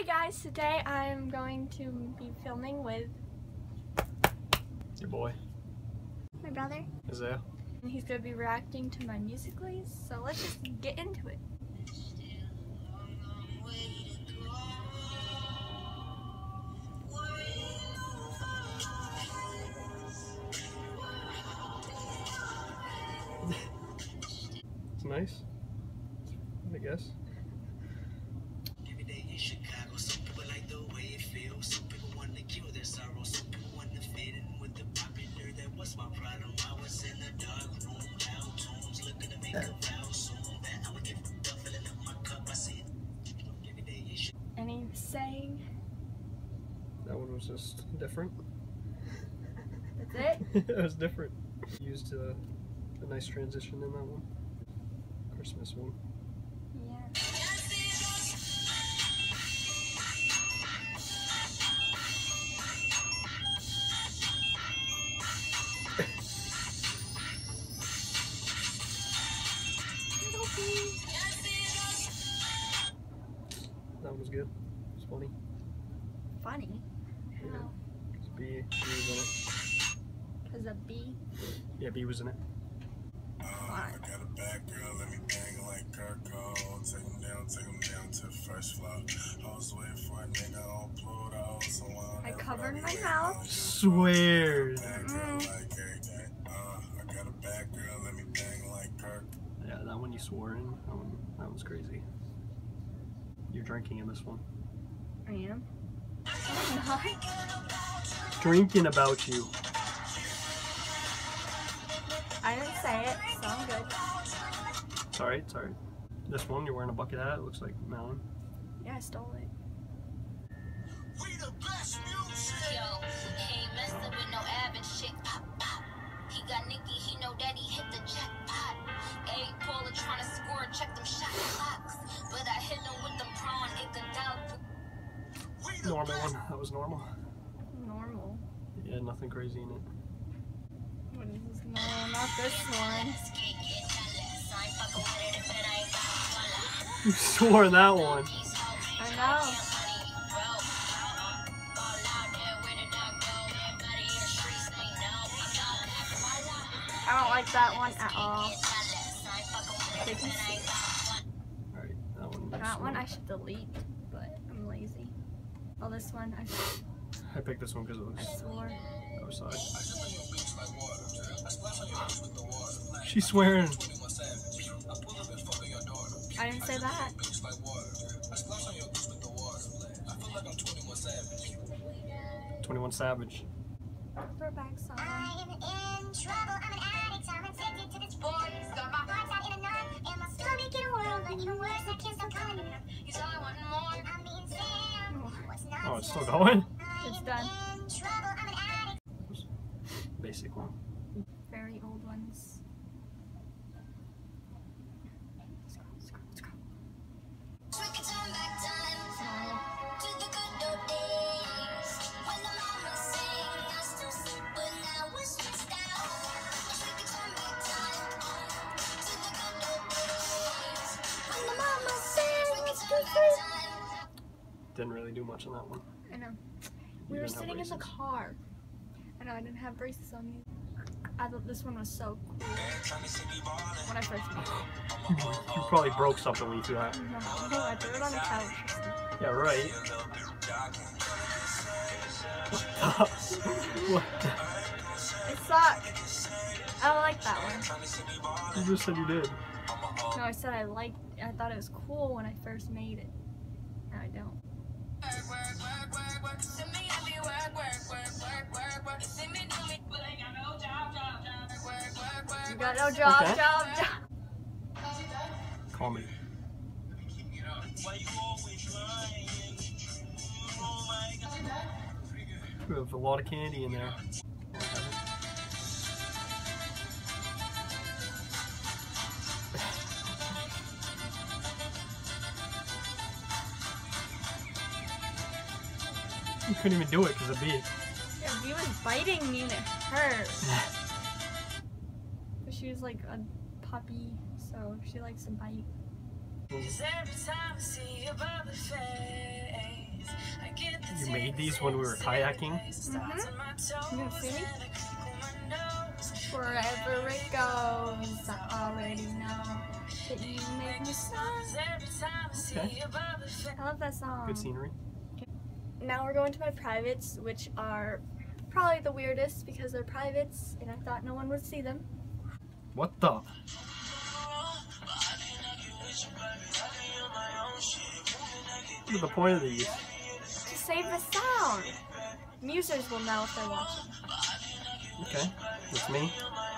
Hey guys, today I'm going to be filming with Your boy, my brother. Isaiah. And he's going to be reacting to my musicallys, so let's just get into it. It's nice. And saying, That one was just different. that's it? it was different. Used a, a nice transition in that one. Christmas one. It's B, B was in Because of B. Yeah, B was in it. Uh, I got a bad girl, let me bang like Kirk Cole. Take him down, take him down to first floor. I was waiting for a nigga on Pluto. So I covered my mouth. Swears. Bad girl like everything. Uh, I got a bad girl, let me bang like Kirk. Yeah, that one you swore in. That one, that one's crazy. You're drinking in this one. I am. I'm. Drinking about you. I didn't say it, so I'm good. It's alright, it's alright. This one, you're wearing a bucket hat. It looks like melon. Yeah, I stole it. We the best music. Yo, he ain't messing with no ab and shit. Pop, pop. He got Nicky, he know that he hit the jackpot. A Paula trying to score, check them shot clocks. But I hit him with the prawn, it could doubt. Normal one. That was normal. Normal. Yeah, nothing crazy in it. What is this? No, not this one. You swore that one. I know. I don't like that one at all. They can see. Alright, that one. That one. I should delete, but I'm lazy. Oh, this one I, I picked this one because it I was outside. She's swearing. I didn't say that. 21 Savage. Throwback song. I'm in trouble, I'm an addict, I'm addicted to this boy. He's got my heart out in a knot, and my stomach in a whirl, but even worse, I can't stop calling him. Oh, it's still going? It's done. in trouble, I'm an addict. Basic one. Very old ones. Didn't really do much on that one. I know. You We were sitting in the car. I know I didn't have braces on me. I thought this one was so cool when I first made it. You probably broke something when you threw that. No, I threw it on the couch. Yeah, right. what? It sucked. I don't like that one. You just said you did. No, I said I liked. I thought it was cool when I first made it. Now I don't. You got no job, Okay. job, job. Call me. We have a lot of candy in there. Couldn't even do it because of me. Yeah, he was biting me and it hurt. But she was like a puppy, so she likes to bite. Cause every time I see your brother face, made these when we were kayaking. Mm-hmm. You see me? Wherever it goes, I already know that you make me smile. Okay. I love that song. Good scenery. Now we're going to my privates, which are probably the weirdest because they're privates, and I thought no one would see them. What the? What is the point of these? To save the sound. Musers will know if they're watching. Okay. with me.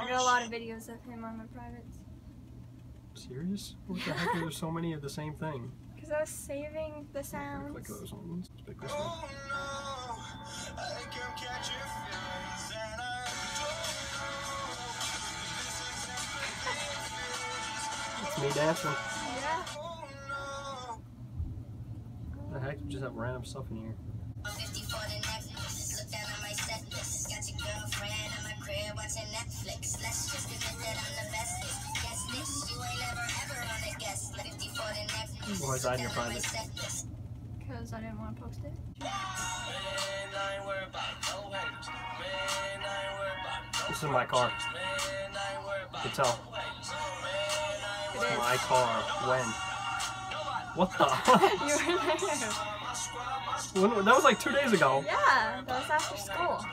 I got a lot of videos of him on my privates. Serious? What the heck are there so many of the same thing? Because I was saving the sounds. Click those ones. Pick this one. It's me dancing. Yeah. The heck? You just have random stuff in here. 50 for the necklace. Look down on my set list. Got your girlfriend at my crib Netflix. Let's just admit that I'm the bestest. Necklace. Why is that in your Look down on my private? Because I didn't want to post it. This is my car. You can tell. It It's is. my car. When? What the? you were there. when, that was like two days ago. Yeah, that was after school.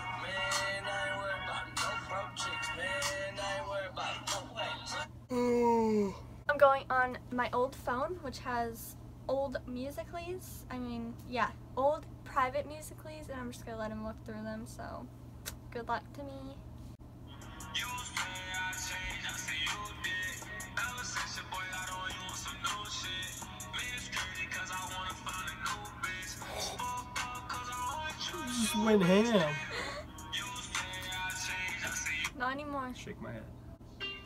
I'm going on my old phone, which has old musicallys. I mean, yeah, old private musicallys, and I'm just gonna let him look through them. So, good luck to me. Just went ham. Not anymore. Shake my head.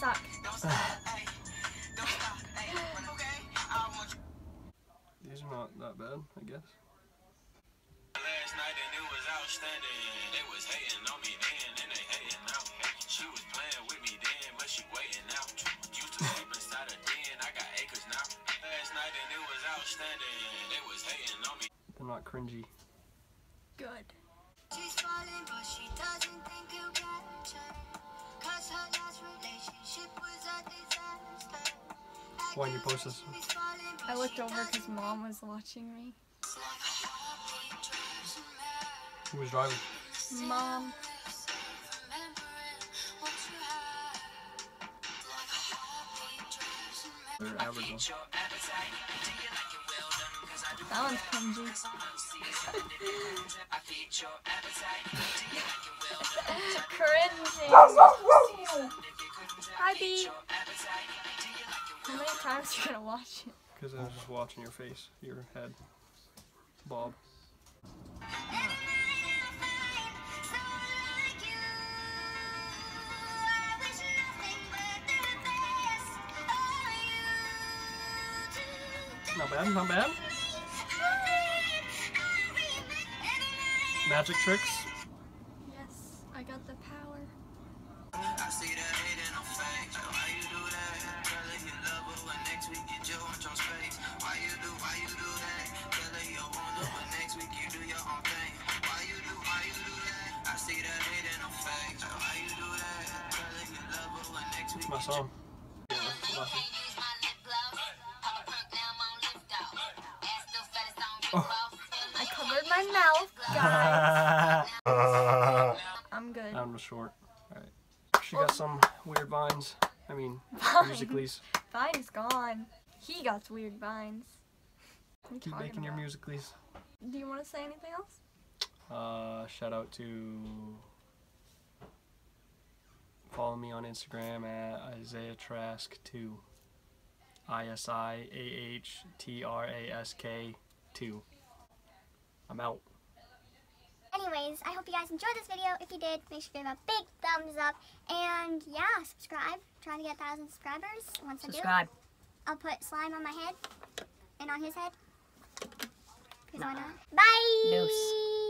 suck. These are not that bad, I guess. Last night and it was outstanding. They was hating on me then and they hating now. She was playing with me then, but she waiting now. Used to sleep inside a den, I got acres now. Last night and it was outstanding. They was hating on me. They're not cringy. Good. She's falling, but she doesn't think he'll catch her. Cause her last relationship was a disaster. Why you post this? She's falling, but I looked over because mom was watching me. Who was driving? Mom. They're average though. That one's cringy. Cringy. Hi, B. How many times are you gonna watch it? Because I was just watching your face, your head. Bob. Not bad, not bad. Magic tricks. Yes, I got the power. I see the hate and I'm fake. Why you do that? Tell her you love her when next week you just want your space. Why you do, why you do that? Tell her you want her but next week you do your own thing. Why you do, why you do that? I see the hate and I'm fake. Why you do that? Tell her you love her when next week It's my song. Yeah, guys. I'm good. I'm short. Alright. She got some weird vines. I mean, Vines. musicallys. Vine's gone. He got weird vines. What are Keep talking making your about? musicallys. Do you want to say anything else? Uh, shout out to follow me on Instagram at Isaiah Trask 2. I S I A H T R A S K 2. I'm out. Anyways, I hope you guys enjoyed this video. If you did, make sure you give a big thumbs up. And yeah, subscribe. Trying to get a thousand subscribers. Once Subscribe. I do, Subscribe. I'll put slime on my head and on his head. Because why not? Bye! Deuce.